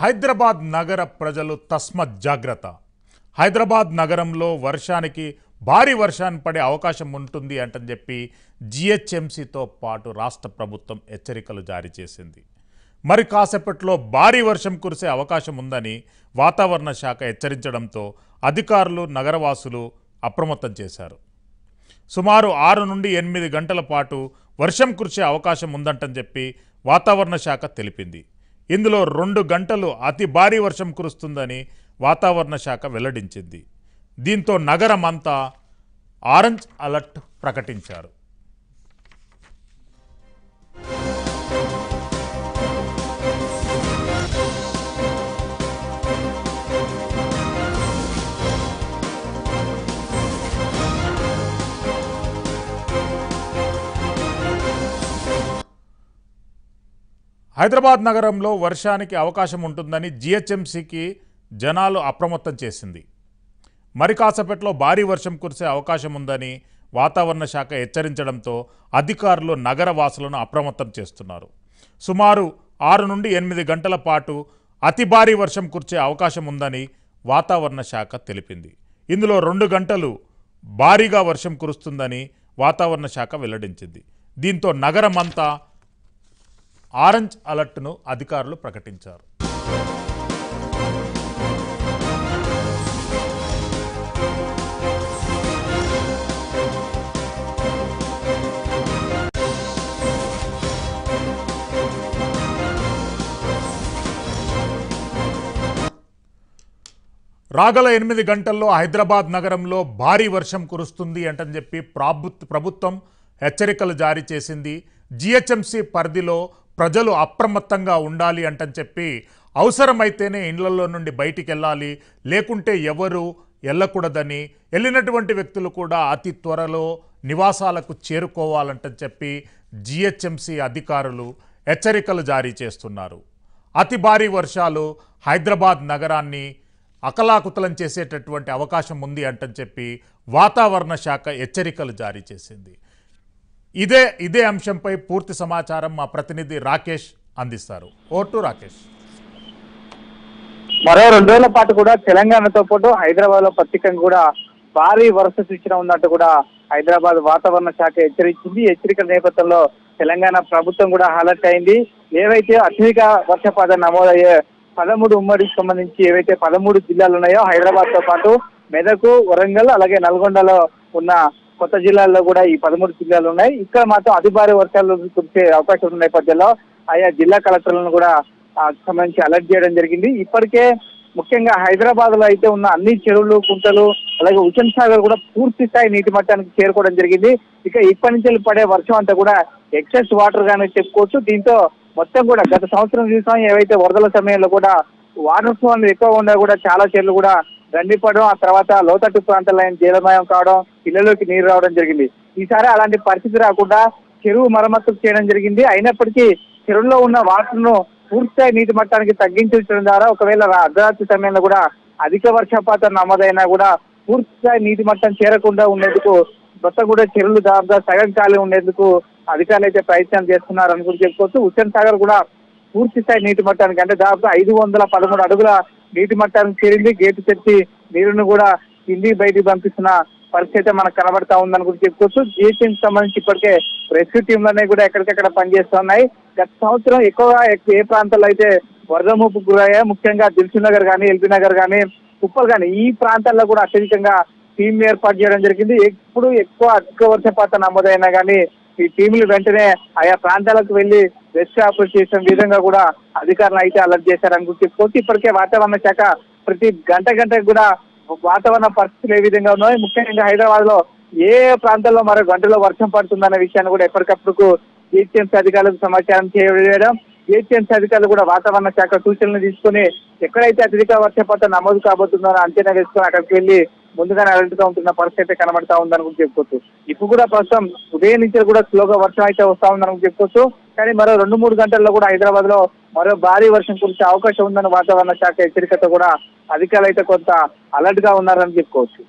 హైదరాబాద్ నగర ప్రజలు తస్మత్ జాగ్రత్త. హైదరాబాద్ నగరంలో వర్షానికి భారీ వర్షాన్ని పడే అవకాశం ఉంటుంది అంటని చెప్పి జిహెచ్ఎంసీతో పాటు రాష్ట్ర ప్రభుత్వం హెచ్చరికలు జారీ చేసింది. మరి కాసేపట్లో భారీ వర్షం కురిసే అవకాశం ఉందని వాతావరణ శాఖ హెచ్చరించడంతో అధికారులు నగరవాసులు అప్రమత్తం చేశారు. సుమారు ఆరు నుండి ఎనిమిది గంటల పాటు వర్షం కురిసే అవకాశం ఉందంటని చెప్పి వాతావరణ శాఖ తెలిపింది. ఇందులో రెండు గంటలు అతి భారీ వర్షం కురుస్తుందని వాతావరణ శాఖ వెల్లడించింది. దీంతో నగరం అంతా ఆరెంజ్ అలర్ట్ ప్రకటించారు. హైదరాబాద్ నగరంలో వర్షానికి అవకాశం ఉంటుందని జిహెచ్ఎంసీకి జనాలు అప్రమత్తం చేసింది. మరి కాసేపట్లో భారీ వర్షం కురిసే అవకాశం ఉందని వాతావరణ శాఖ హెచ్చరించడంతో అధికారులు నగర వాసులను అప్రమత్తం చేస్తున్నారు. సుమారు ఆరు నుండి ఎనిమిది గంటల పాటు అతి భారీ వర్షం కురిసే అవకాశం ఉందని వాతావరణ శాఖ తెలిపింది. ఇందులో రెండు గంటలు భారీగా వర్షం కురుస్తుందని వాతావరణ శాఖ వెల్లడించింది. దీంతో నగరమంతా ఆరెంజ్ అలర్ట్ను అధికారులు ప్రకటించారు. రాగల ఎనిమిది గంటల్లో హైదరాబాద్ నగరంలో భారీ వర్షం కురుస్తుంది అంటని చెప్పి ప్రభుత్వ ప్రభుత్వం హెచ్చరికలు జారీ చేసింది. జిహెచ్ఎంసీ పరిధిలో ప్రజలు అప్రమత్తంగా ఉండాలి అంటని చెప్పి అవసరమైతేనే ఇండ్లలో నుండి బయటికి వెళ్ళాలి లేకుంటే ఎవరు వెళ్ళకూడదని వెళ్ళినటువంటి వ్యక్తులు కూడా అతి త్వరలో నివాసాలకు చేరుకోవాలంటని చెప్పి జిహెచ్ఎంసీ అధికారులు హెచ్చరికలు జారీ చేస్తున్నారు. అతి భారీ వర్షాలు హైదరాబాద్ నగరాన్ని అకలాకుతలం చేసేటటువంటి అవకాశం ఉంది అంటని చెప్పి వాతావరణ శాఖ హెచ్చరికలు జారీ చేసింది. ఇదే ఇదే అంశంపై పూర్తి సమాచారం మా ప్రతినిధి రాకేష్ అందిస్తారు. ఓటు రాకేష్. మరో రెండు రోజుల పాటు కూడా తెలంగాణతో పాటు హైదరాబాద్లో ప్రత్యేకంగా కూడా భారీ వరుస సూచన ఉన్నట్టు కూడా హైదరాబాద్ వాతావరణ శాఖ హెచ్చరించింది. హెచ్చరికల నేపథ్యంలో తెలంగాణ ప్రభుత్వం కూడా అలర్ట్ అయింది. ఏవైతే అత్యధిక వర్షపాతం నమోదయ్యే పదమూడు ఉమ్మడికి సంబంధించి ఏవైతే పదమూడు జిల్లాలు ఉన్నాయో హైదరాబాద్తో పాటు మెదకు వరంగల్ అలాగే నల్గొండలో ఉన్న కొత్త జిల్లాల్లో కూడా ఈ పదమూడు జిల్లాలు ఉన్నాయి. ఇక్కడ మాత్రం అతి భారీ వర్షాలు కురిసే అవకాశం ఉన్న నేపథ్యంలో ఆయా జిల్లా కలెక్టర్లను కూడా సంబంధించి అలర్ట్ చేయడం జరిగింది. ఇప్పటికే ముఖ్యంగా హైదరాబాద్లో అయితే ఉన్న అన్ని చెరువులు కుంటలు అలాగే ఉచన్ సాగర్ కూడా పూర్తి స్థాయి నీటి మట్టానికి చేరుకోవడం జరిగింది. ఇక ఇప్పటి నుంచి పడే వర్షం అంతా కూడా ఎక్సెస్ వాటర్ గానే చెప్పుకోవచ్చు. దీంతో మొత్తం కూడా గత సంవత్సరం చూసాం ఏవైతే వరదల సమయంలో కూడా వాటర్ ఫ్లో అనేది ఎక్కువ ఉన్నా కూడా చాలా చెరువులు కూడా గండిపడడం ఆ తర్వాత లోతట్టు ప్రాంతాలైన జీలమయం జలమయం కావడం ఇళ్ళలోకి నీరు రావడం జరిగింది. ఈసారి అలాంటి పరిస్థితి రాకుండా చెరువు మరమ్మతు చేయడం జరిగింది. అయినప్పటికీ చెరువులో ఉన్న వాటర్ను పూర్తిగా నీటి మట్టానికి తగ్గించడం ద్వారా ఒకవేళ అర్ధరాత్రి సమయంలో కూడా అధిక వర్షపాతం నమోదైనా కూడా పూర్తిగా నీటి మట్టం చేరకుండా ఉండేందుకు మొత్తం కూడా చెరువులు దాదాపు సగం ఖాళీ ఉండేందుకు అధికారులు అయితే ప్రయత్నం చేస్తున్నారు అని కూడా చెప్పుకోవచ్చు. హుస్సేన్ సాగర్ కూడా పూర్తి స్థాయి నీటి మట్టానికి అంటే దాదాపు ఐదు వందల పదమూడు అడుగుల నీటి మట్టానికి చేరింది గేటు తెచ్చి నీరును కూడా కింది బయటికి పంపిస్తున్న పరిస్థితి అయితే మనకు కనబడతా ఉందని కూడా చెప్పుకోవచ్చు. జిహెచ్ఎం సంబంధించి ఇప్పటికే రెస్క్యూ టీంలన్నీ కూడా ఎక్కడికెక్కడ పనిచేస్తున్నాయి. గత సంవత్సరం ఎక్కువగా ఏ ప్రాంతాల్లో అయితే వరద ముప్పు గురయ్యా ముఖ్యంగా దిల్సు నగర్ కానీ ఎల్బీ నగర్ కానీ కుప్పలు కానీ ఈ ప్రాంతాల్లో కూడా అత్యధికంగా టీం ఏర్పాటు చేయడం జరిగింది. ఎప్పుడు ఎక్కువ అధిక వర్షపాతం నమోదైనా కానీ ఈ టీములు వెంటనే ఆయా ప్రాంతాలకు వెళ్ళి రెస్ట్ ఆపరేట్ చేసిన విధంగా కూడా అధికారులు అయితే అలర్ట్ చేశారని కూడా ఇప్పటికే వాతావరణ శాఖ ప్రతి గంట గంటకు కూడా వాతావరణ పరిస్థితులు ఏ విధంగా ఉన్నాయి ముఖ్యంగా హైదరాబాద్లో ఏ ప్రాంతాల్లో మరో గంటలో వర్షం పడుతుందన్న విషయాన్ని కూడా ఎప్పటికప్పుడు జిహెచ్ఎంసీ అధికారులకు సమాచారం చేయడం జిహెచ్ఎంసీ అధికారులు కూడా వాతావరణ శాఖ సూచనలు తీసుకుని ఎక్కడైతే అత్యధిక వర్షపాతం నమోదు కాబోతుందో అంచనా వేసుకొని అక్కడికి వెళ్ళి ముందుగానే అలర్ట్గా ఉంటున్న పరిస్థితి అయితే కనబడతా ఉందని కూడా చెప్పుకోవచ్చు. ఇప్పుడు కూడా ప్రస్తుతం ఉదయం నుంచి కూడా స్లోగా వర్షం అయితే వస్తా ఉందని కూడా చెప్పుకోవచ్చు. కానీ మరో రెండు మూడు గంటల్లో కూడా హైదరాబాద్లో మరో భారీ వర్షం కురిసే అవకాశం ఉందని వాతావరణ శాఖ హెచ్చరికతో కూడా అధికారులు అయితే కొంత అలర్ట్గా ఉన్నారని చెప్పుకోవచ్చు.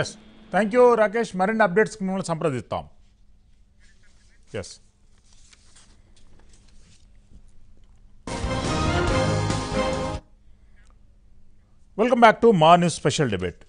ఎస్ థ్యాంక్ యూ రాకేష్ మరిన్ని అప్డేట్స్కి మిమ్మల్ని సంప్రదిస్తాం. ఎస్ వెల్కమ్ బ్యాక్ టు మా న్యూస్ స్పెషల్ డిబేట్.